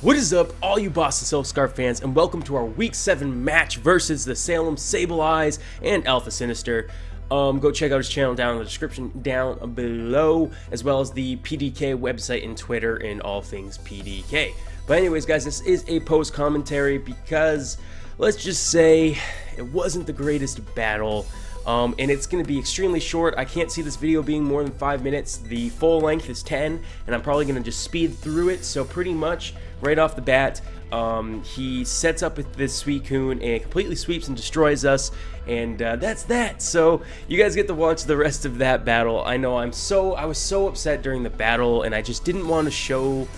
What is up, all you Boston Silk Scarf fans, and welcome to our Week 7 match versus the Salem Sableyes and Alpha Sinister. Um, go check out his channel down in the description down below, as well as the PDK website and Twitter and all things PDK. But anyways, guys, this is a post commentary because, let's just say, it wasn't the greatest battle. Um, and it's going to be extremely short. I can't see this video being more than 5 minutes. The full length is 10, and I'm probably going to just speed through it. So pretty much, right off the bat, um, he sets up with this Suicune and completely sweeps and destroys us, and uh, that's that. So you guys get to watch the rest of that battle. I know I'm so I was so upset during the battle, and I just didn't want to show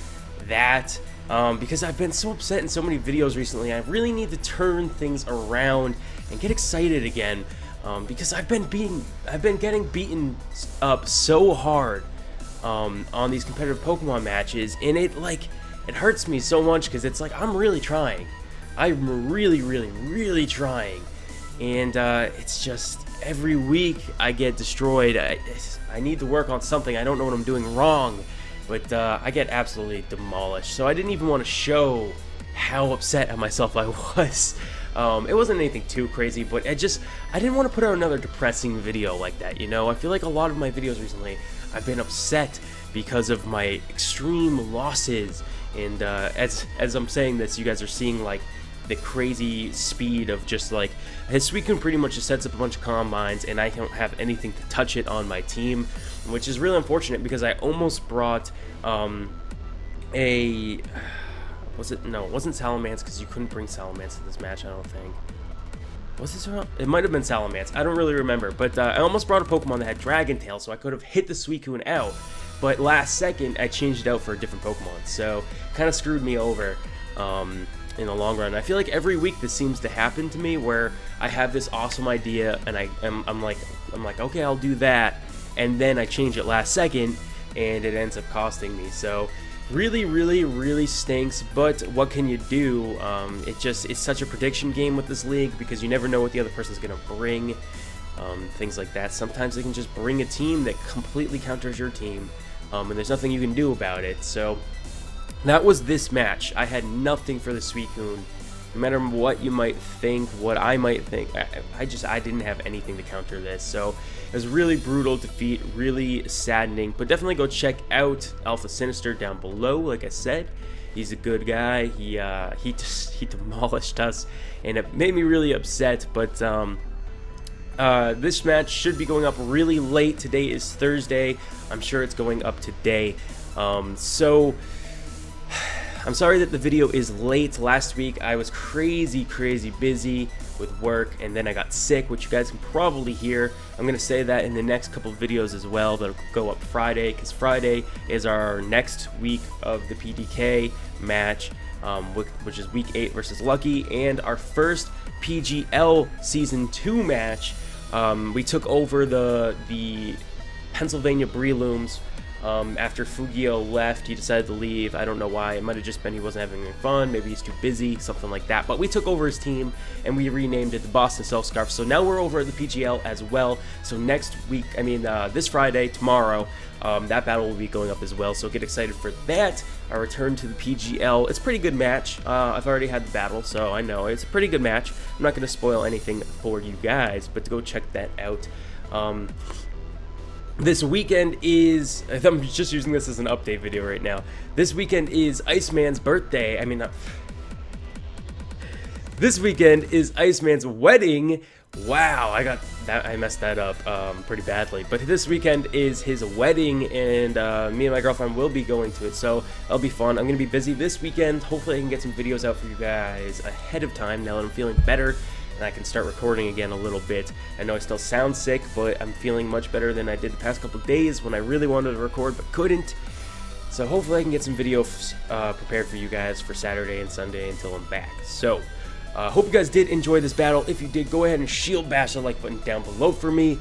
that um, because I've been so upset in so many videos recently. I really need to turn things around and get excited again um, because I've been beating, I've been getting beaten up so hard um, on these competitive Pokemon matches, and it like it hurts me so much because it's like I'm really trying, I'm really, really, really trying, and uh, it's just every week I get destroyed. I, I need to work on something. I don't know what I'm doing wrong, but uh, I get absolutely demolished. So I didn't even want to show how upset at myself I was. Um, it wasn't anything too crazy, but I just, I didn't want to put out another depressing video like that, you know? I feel like a lot of my videos recently, I've been upset because of my extreme losses, and uh, as, as I'm saying this, you guys are seeing, like, the crazy speed of just like his Suicune pretty much just sets up a bunch of Calm Minds and I don't have anything to touch it on my team, which is really unfortunate because I almost brought um, a was it? No, it wasn't Salamence because you couldn't bring Salamence to this match, I don't think. Was this around? It might have been Salamence. I don't really remember. But uh, I almost brought a Pokemon that had Dragon Tail, so I could have hit the Suicune out. But last second, I changed it out for a different Pokemon. So kind of screwed me over um, in the long run. I feel like every week this seems to happen to me where I have this awesome idea and I, am I'm like, I'm like, okay, I'll do that. And then I change it last second and it ends up costing me. So really really really stinks but what can you do? Um, it just it's such a prediction game with this league because you never know what the other person's gonna bring um, things like that. Sometimes they can just bring a team that completely counters your team um, and there's nothing you can do about it. So that was this match. I had nothing for the Suicune no matter what you might think, what I might think, I, I, just I didn't have anything to counter this. So it was really brutal defeat, really saddening. But definitely go check out Alpha Sinister down below. Like I said, he's a good guy. He uh, he just he demolished us, and it made me really upset. But um, uh, this match should be going up really late. Today is Thursday. I'm sure it's going up today. Um, so I'm sorry that the video is late. Last week I was crazy, crazy busy with work and then I got sick, which you guys can probably hear. I'm going to say that in the next couple videos as well that'll go up Friday because Friday is our next week of the PDK match, um, which is week 8 versus Lucky, and our first PGL Season 2 match. Um, we took over the, the Pennsylvania Brelooms um, after Fugio left, he decided to leave. I don't know why. It might have just been he wasn't having any fun. Maybe he's too busy, something like that. But we took over his team and we renamed it the Boston Silk Scarf. So now we're over at the PGL as well. So next week, I mean, uh, this Friday, tomorrow, um, that battle will be going up as well. So get excited for that. Our return to the PGL. It's a pretty good match. Uh, I've already had the battle, so I know it's a pretty good match. I'm not going to spoil anything for you guys, but to go check that out. Um, this weekend is, I'm just using this as an update video right now. This weekend is Iceman's birthday. I mean, uh, this weekend is Iceman's wedding. Wow, I got that, I messed that up um, pretty badly. But this weekend is his wedding, and uh, me and my girlfriend will be going to it, so that'll be fun. I'm to be busy this weekend. Hopefully, I can get some videos out for you guys ahead of time now that I'm feeling better and I can start recording again a little bit. I know I still sound sick, but I'm feeling much better than I did the past couple days when I really wanted to record but couldn't. So hopefully I can get some videos uh, prepared for you guys for Saturday and Sunday until I'm back. So, uh, hope you guys did enjoy this battle. If you did, go ahead and shield bash the like button down below for me.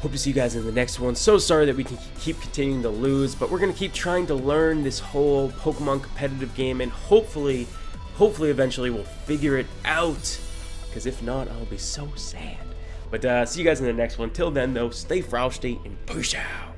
Hope to see you guys in the next one. So sorry that we can keep continuing to lose, but we're going to keep trying to learn this whole Pokemon competitive game, and hopefully, hopefully eventually we'll figure it out because if not, I'll be so sad. But uh, see you guys in the next one. Till then, though, stay frosty and push out.